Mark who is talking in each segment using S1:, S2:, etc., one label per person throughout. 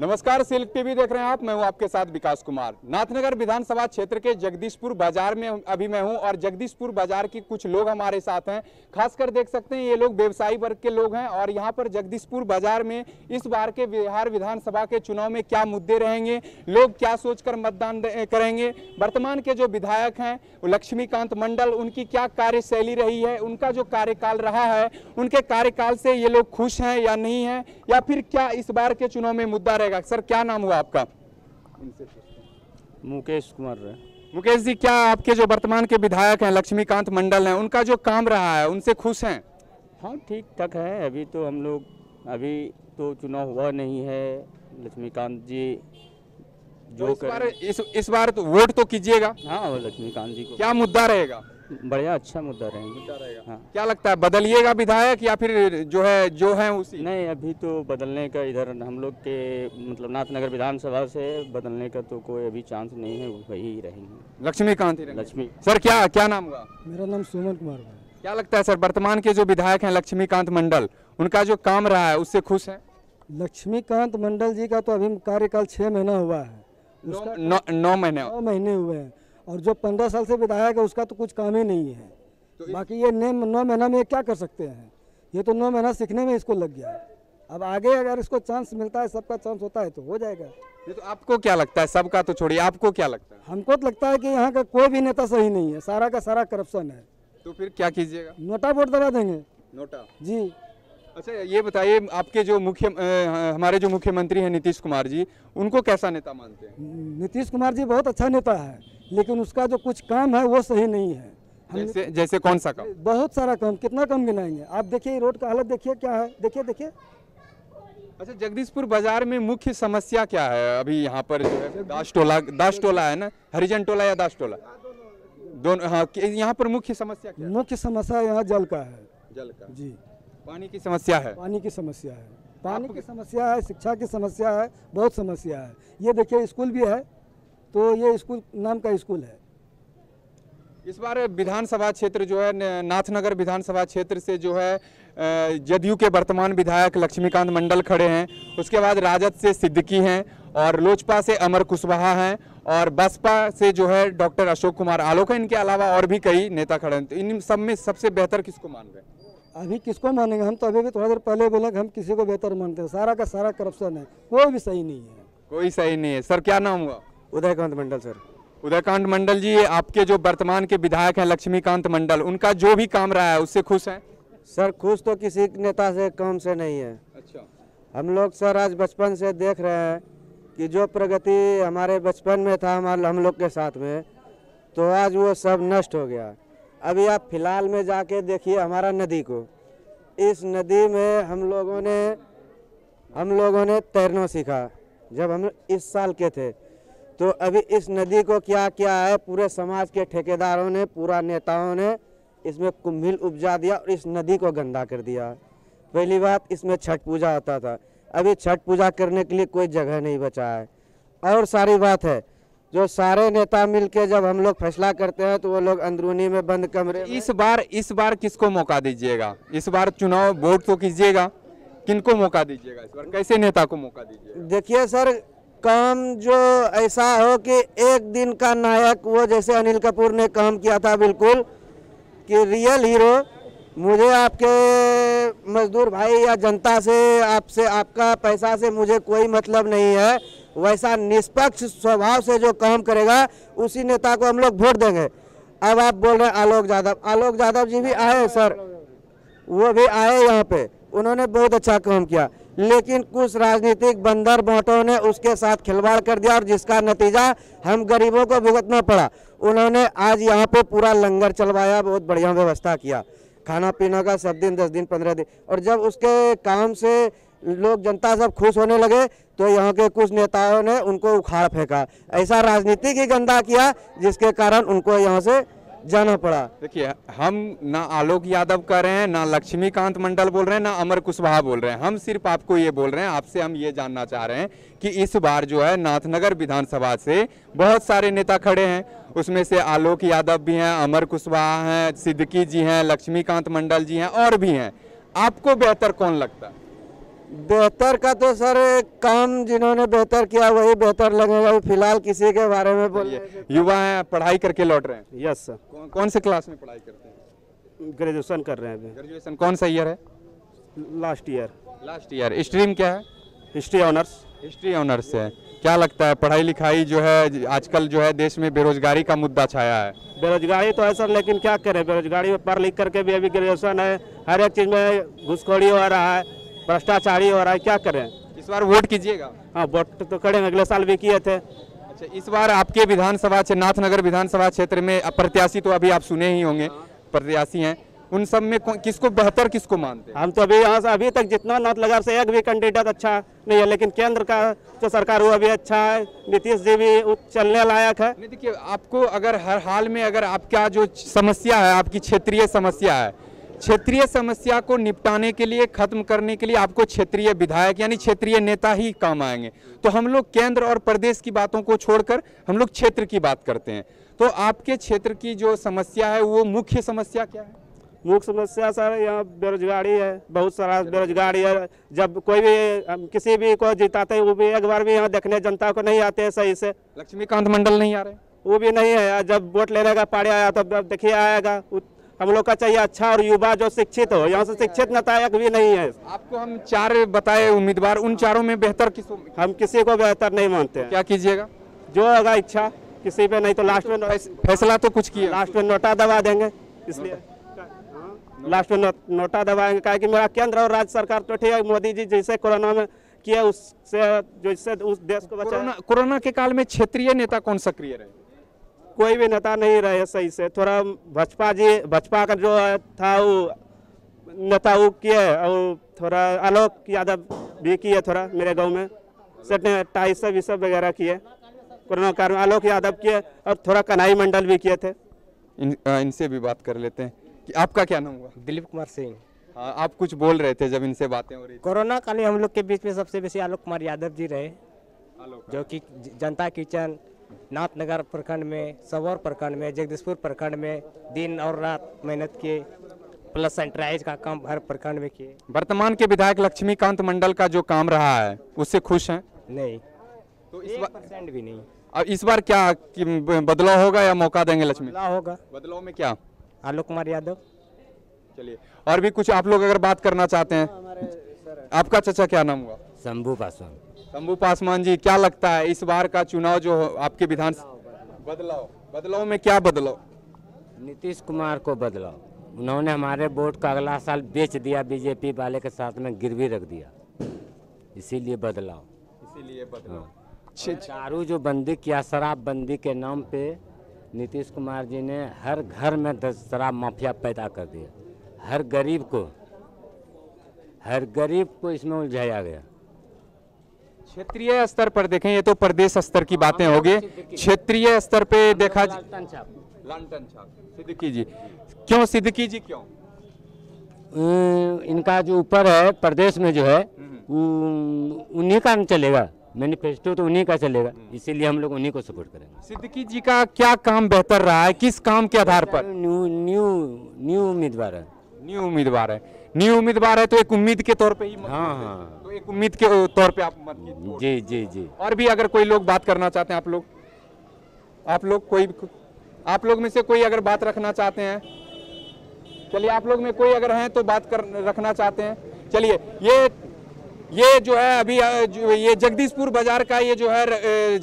S1: नमस्कार, silk TV देख रहे हैं आप। मैं हूँ आपके साथ विकास कुमार। नाथनगर विधानसभा क्षेत्र के जगदीशपुर बाज़ार में अभी मैं हूँ और जगदीशपुर बाज़ार के कुछ लोग हमारे साथ हैं। खासकर देख सकते हैं, ये लोग व्यवसायी वर्ग के लोग हैं और यहाँ पर जगदीशपुर बाज़ार में इस बार के बिहार विधानसभा के चुनाव में क्या मुद्दे रहेंगे, लोग क्या सोचकर मतदान करेंगे, वर्तमान के जो विधायक हैं लक्ष्मीकांत मंडल, उनकी क्या कार्यशैली रही है, उनका जो कार्यकाल रहा है, उनके कार्यकाल से ये लोग खुश हैं या नहीं है, या फिर क्या इस बार के चुनाव में मुद्दा सर क्या नाम हुआ आपका?
S2: मुकेश कुमार
S1: मुकेश जी क्या आपके जो वर्तमान के विधायक हैं लक्ष्मीकांत मंडल हैं उनका जो काम रहा है उनसे खुश हैं?
S2: हाँ ठीक ठाक है। अभी तो हम लोग अभी तो चुनाव हुआ नहीं है। लक्ष्मीकांत जी
S1: जो
S2: जो
S1: इस बार इस इस बार तो वोट तो कीजिएगा।
S2: हाँ लक्ष्मीकांत जी को।
S1: क्या मुद्दा रहेगा?
S2: बढ़िया अच्छा मुद्दा रहेंगे। हाँ।
S1: क्या लगता है बदलिएगा विधायक या फिर जो है जो है उसी?
S2: नहीं अभी तो बदलने का इधर हम लोग के मतलब नाथनगर विधानसभा से बदलने का तो कोई अभी चांस नहीं है वही रहेंगे।
S1: लक्ष्मीकांत ही
S2: लक्ष्मी।
S1: सर क्या क्या नाम हुआ?
S3: मेरा नाम सुमन कुमार
S1: क्या लगता है सर वर्तमान के जो विधायक हैं लक्ष्मीकांत मंडल उनका जो काम रहा है उससे खुश है?
S3: लक्ष्मीकांत मंडल जी का तो अभी कार्यकाल छः महीना हुआ है।
S1: नौ महीने।
S3: नौ महीने हुए हैं। और जो पंद्रह साल से विधायक है उसका तो कुछ काम ही नहीं है। तो बाकी ये ने- नौ महीना में क्या कर सकते हैं? ये तो नौ महीना सीखने में इसको लग गया अब आगे अगर इसको चांस मिलता है सबका चांस होता है तो हो जाएगा।
S1: ये तो आपको क्या लगता है? सबका तो छोड़िए आपको क्या लगता है?
S3: हमको तो लगता है कि यहाँ का कोई भी नेता सही नहीं है। सारा का सारा करप्शन है।
S1: तो फिर क्या कीजिएगा?
S3: नोटा वोट दबा देंगे।
S1: नोटा?
S3: जी।
S1: अच्छा ये बताइए आपके जो मुख्य हमारे जो मुख्यमंत्री हैं नीतीश कुमार जी उनको कैसा नेता मानते हैं?
S3: नीतीश कुमार जी बहुत अच्छा नेता है। लेकिन उसका जो कुछ काम है वो सही नहीं है।
S1: जैसे जैसे कौन सा काम?
S3: बहुत सारा काम। कितना कम गिनाएँगे? आप देखिए रोड का हालत देखिए क्या है? देखिए देखिए।
S1: अच्छा जगदीशपुर बाज़ार में मुख्य समस्या क्या है? अभी यहाँ पर जो है दास टोला दास टोला है ना? हरिजन टोला या दास टोला? दोनों हाँ यहाँ पर मुख्य समस्या क्या
S3: मुख्य समस्या यहाँ जल का है।
S1: है जल का।
S3: जी।
S1: पानी की समस्या है?
S3: पानी की समस्या है। पानी की समस्या है शिक्षा की समस्या है बहुत समस्या है। ये देखिए स्कूल भी है। तो ये स्कूल नाम का स्कूल है।
S1: इस बार विधानसभा क्षेत्र जो है नाथनगर विधानसभा क्षेत्र से जो है जदयू के वर्तमान विधायक लक्ष्मीकांत मंडल खड़े हैं। उसके बाद राजद से सिद्दीकी हैं और लोजपा से अमर कुशवाहा हैं और बसपा से जो है डॉक्टर अशोक कुमार आलोक हैं। इनके अलावा और भी कई नेता खड़े हैं। तो इन सब में सबसे बेहतर किसको मान रहे हैं?
S3: अभी किसको मानेंगे? हम तो अभी भी थोड़ा देर पहले बोला हम किसी को बेहतर मानते हैं। सारा का सारा करप्शन है। कोई भी सही नहीं है।
S1: कोई सही नहीं है। सर क्या नाम हुआ?
S4: उदयकांत मंडल सर।
S1: उदयकांत मंडल जी आपके जो वर्तमान के विधायक हैं लक्ष्मीकांत मंडल उनका जो भी काम रहा है उससे खुश हैं?
S4: सर खुश तो किसी नेता से काम से नहीं है।
S1: अच्छा।
S4: हम लोग सर आज बचपन से देख रहे हैं कि जो प्रगति हमारे बचपन में था हमारे हम लोग के साथ में तो आज वो सब नष्ट हो गया। अभी आप फ़िलहाल में जाके देखिए हमारा नदी को। इस नदी में हम लोगों ने हम लोगों ने तैरना सीखा। जब हम इस साल के थे तो अभी इस नदी को क्या क्या है? पूरे समाज के ठेकेदारों ने पूरा नेताओं ने इसमें कुम्भिल उपजा दिया और इस नदी को गंदा कर दिया। पहली बात इसमें छठ पूजा होता था। अभी छठ पूजा करने के लिए कोई जगह नहीं बचा है। और सारी बात है जो सारे नेता मिलके जब हम लोग फैसला करते हैं तो वो लोग अंदरूनी में बंद कमरे में
S1: इस बार इस बार किसको मौका दीजिएगा? इस बार चुनाव वोट तो कीजिएगा। किनको मौका दीजिएगा इस बार? कैसे नेता को मौका दीजिएगा?
S4: देखिए सर काम जो ऐसा हो कि एक दिन का नायक वो, जैसे अनिल कपूर ने काम किया था बिल्कुल, कि रियल हीरो मुझे आपके मजदूर भाई या जनता से, आपसे, आपका पैसा से मुझे कोई मतलब नहीं है। वैसा निष्पक्ष स्वभाव से जो काम करेगा, उसी नेता को हम लोग वोट देंगे। अब आप बोल रहे हैं आलोक यादव आलोक यादव जी भी आए सर। वो भी आए यहाँ पे। उन्होंने बहुत अच्छा काम किया। लेकिन कुछ राजनीतिक बंदर बांटों ने उसके साथ खिलवाड़ कर दिया और जिसका नतीजा हम गरीबों को भुगतना पड़ा। उन्होंने आज यहाँ पे पूरा लंगर चलवाया, बहुत बढ़िया व्यवस्था किया। खाना पीना का सब दिन, दस दिन, पंद्रह दिन। और जब उसके काम से लोग, जनता सब खुश होने लगे तो यहाँ के कुछ नेताओं ने उनको उखाड़ फेंका। ऐसा राजनीतिक ही गंदा किया, जिसके कारण उनको यहाँ से जाना पड़ा।
S1: देखिए, हम ना आलोक यादव कह रहे हैं, ना लक्ष्मीकांत मंडल बोल रहे हैं, ना अमर कुशवाहा बोल रहे हैं। हम सिर्फ़ आपको ये बोल रहे हैं, आपसे हम ये जानना चाह रहे हैं कि इस बार जो है नाथनगर विधानसभा से बहुत सारे नेता खड़े हैं। उसमें से आलोक यादव भी हैं, अमर कुशवाहा हैं, सिद्दकी जी हैं, लक्ष्मीकांत मंडल जी हैं, और भी हैं। आपको बेहतर कौन लगता है?
S4: बेहतर का तो सर काम जिन्होंने बेहतर किया वही बेहतर लगेगा फ़िलहाल किसी के बारे में बोलिए
S1: युवा हैं पढ़ाई करके लौट रहे हैं?
S5: यस सर
S1: कौन, कौन से क्लास में पढ़ाई करते हैं?
S5: ग्रेजुएशन कर रहे हैं अभी।
S1: ग्रेजुएशन कौन सा ईयर है?
S5: Last year
S1: last year stream क्या है?
S5: हिस्ट्री ऑनर्स
S1: हिस्ट्री ऑनर्स है। क्या लगता है पढ़ाई लिखाई जो है आजकल जो है देश में बेरोजगारी का मुद्दा छाया है?
S5: बेरोजगारी तो है सर लेकिन क्या करें? बेरोजगारी में पढ़ लिख करके भी अभी ग्रेजुएशन है। हर एक चीज़ में घुसखोरी हो रहा है। भ्रष्टाचारी हो रहा है क्या करें?
S1: इस बार वोट कीजिएगा।
S5: हाँ वोट तो करेंगे अगले साल भी किए थे।
S1: अच्छा इस बार आपके विधानसभा नाथनगर विधानसभा क्षेत्र में प्रत्याशी तो अभी आप सुने ही होंगे प्रत्याशी हैं। उन सब में किसको बेहतर किसको मानते हैं?
S5: हम तो अभी यहाँ से अभी तक जितना नाथ लगा से एक भी कैंडिडेट अच्छा नहीं है लेकिन केंद्र का जो सरकार हुआ भी अच्छा है। नीतीश जी भी चलने लायक है।
S1: देखिए आपको अगर हर हाल में अगर आपका जो समस्या है आपकी क्षेत्रीय समस्या है क्षेत्रीय समस्या को निपटाने के लिए खत्म करने के लिए आपको क्षेत्रीय विधायक यानी क्षेत्रीय नेता ही काम आएँगे। तो हम लोग केंद्र और प्रदेश की बातों को छोड़कर हम लोग क्षेत्र की बात करते हैं। तो आपके क्षेत्र की जो समस्या है वो मुख्य समस्या क्या है?
S5: मुख्य समस्या सर यहाँ बेरोजगारी है बहुत सारा बेरोजगारी है। जब कोई भी किसी भी को जिताते हैं वो भी एक बार भी यहाँ देखने जनता को नहीं आते हैं सही से।
S1: लक्ष्मीकांत मंडल नहीं आ रहे?
S5: वो भी नहीं है जब वोट लेने का पारी आया तो देखिए आएगा। हम लोग का चाहिए अच्छा और युवा जो शिक्षित हो यहाँ से शिक्षित नेतायक भी नहीं है।
S1: आपको हम चार बताए उम्मीदवार उन चारों में बेहतर किस
S5: हम किसी को बेहतर नहीं मानते।
S1: क्या कीजिएगा?
S5: जो होगा इच्छा किसी पे नहीं तो लास्ट में
S1: फैसला तो कुछ किया।
S5: लास्ट में नोटा दबा देंगे इसलिए। लास्ट में नो, नोटा दबाएँगे क्या कि मेरा केंद्र और राज्य सरकार तो ठीक है मोदी जी जैसे कोरोना में किया उससे जिससे उस देश को बचा
S1: कोरोना के काल में क्षेत्रीय नेता कौन सक्रिय रहे?
S5: कोई भी नेता नहीं रहे सही से। थोड़ा भाजपा जी भाजपा का जो था वो नेता वो किए और थोड़ा आलोक यादव भी किए थोड़ा मेरे गाँव में। सेटने टाई सब ये सब वगैरह किए कोरोना काल में आलोक यादव किए और थोड़ा कन्हई मंडल भी किए थे।
S1: इन, इनसे भी बात कर लेते हैं कि आपका क्या नाम हुआ?
S6: दिलीप कुमार सिंह।
S1: हाँ, आप कुछ बोल रहे थे जब इनसे बातें हो रही
S6: कोरोना काल में हम लोग के बीच में सबसे बेसी आलोक कुमार यादव जी रहे जो कि जनता किचन नाथनगर प्रखंड में सबौर प्रखंड में जगदीशपुर प्रखंड में दिन और रात मेहनत किए प्लस सैनिटाइज का काम हर प्रखंड में किए।
S1: वर्तमान के विधायक लक्ष्मीकांत मंडल का जो काम रहा है उससे खुश हैं?
S6: नहीं।
S1: तो इस बार
S6: परसेंट भी नहीं।
S1: अब इस बार क्या कि बदलाव होगा या मौका देंगे लक्ष्मी?
S6: बदलाव होगा।
S1: बदलाव में क्या?
S6: आलोक कुमार यादव।
S1: चलिए और भी कुछ आप लोग अगर बात करना चाहते हैं। आपका चाचा क्या नाम हुआ?
S7: शंभू पासवान।
S1: शंभू पासवान जी क्या लगता है इस बार का चुनाव जो हो- आपके विधान बदलाव बदलाव। में क्या बदलाव?
S7: नीतीश कुमार को बदलाव। उन्होंने हमारे वोट का अगला साल बेच दिया बीजेपी वाले के साथ में गिरवी रख दिया। इसीलिए बदलाव।
S1: इसीलिए बदलाव।
S7: दारू जो बंदी किया शराब बंदी के नाम पे नीतीश कुमार जी ने हर घर में शराब माफिया पैदा कर दिया। हर गरीब को हर गरीब को इसमें उलझाया गया।
S1: क्षेत्रीय स्तर पर देखें ये तो प्रदेश स्तर की बातें होगी। क्षेत्रीय स्तर पे देखा
S7: लालटन छाप।
S1: सिद्दीकी जी। क्यों सिद्दीकी जी क्यों?
S7: इनका जो ऊपर है प्रदेश में जो है उन्हीं का चलेगा। मैनिफेस्टो तो उन्हीं का चलेगा। इसीलिए हम लोग उन्हीं को सपोर्ट करेंगे।
S1: सिद्दीकी जी का क्या काम बेहतर रहा है? किस काम के आधार पर?
S7: न्यू न्यू न्यू उम्मीदवार है।
S1: न्यू उम्मीदवार है। न्यू उम्मीदवार है तो एक उम्मीद के तौर पर ही
S7: हाँ हाँ।
S1: तो एक उम्मीद के तौर पे आप मत।
S7: जी जी जी
S1: और भी अगर कोई लोग बात करना चाहते हैं आप लोग आप लोग कोई आप लोग में से कोई अगर बात रखना चाहते हैं चलिए आप लोग में कोई अगर हैं तो बात कर रखना चाहते हैं चलिए ये ये जो है अभी ये जगदीशपुर बाज़ार का ये जो है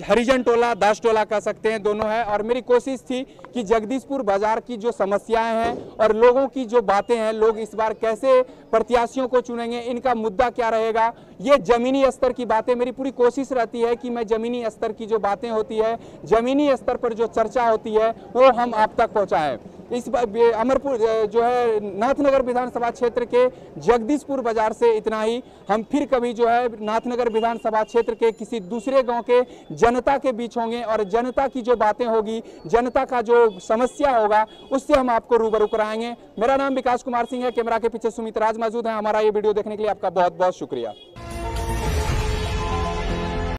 S1: हरिजन टोला, दास टोला कह सकते हैं दोनों है। और मेरी कोशिश थी कि जगदीशपुर बाज़ार की जो समस्याएँ हैं और लोगों की जो बातें हैं, लोग इस बार कैसे प्रत्याशियों को चुनेंगे, इनका मुद्दा क्या रहेगा, ये जमीनी स्तर की बातें मेरी पूरी कोशिश रहती है कि मैं जमीनी स्तर की जो बातें होती है, जमीनी स्तर पर जो चर्चा होती है, वो हम आप तक पहुंचाएँ। इस अमरपुर जो है, नाथनगर विधानसभा क्षेत्र के जगदीशपुर बाज़ार से इतना ही। हम फिर कभी जो है, नाथनगर विधानसभा क्षेत्र के किसी दूसरे गाँव के जनता के बीच होंगे और जनता की जो बातें होगी, जनता का जो समस्या होगा, उससे हम आपको रूबरू कराएँगे। मेरा नाम विकास कुमार सिंह है, कैमरा के पीछे सुमित राज मौजूद है। हमारा ये वीडियो देखने के लिए आपका बहुत बहुत शुक्रिया।